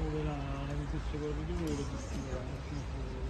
muove la, la misura di quello che ti muove, che ti stimola.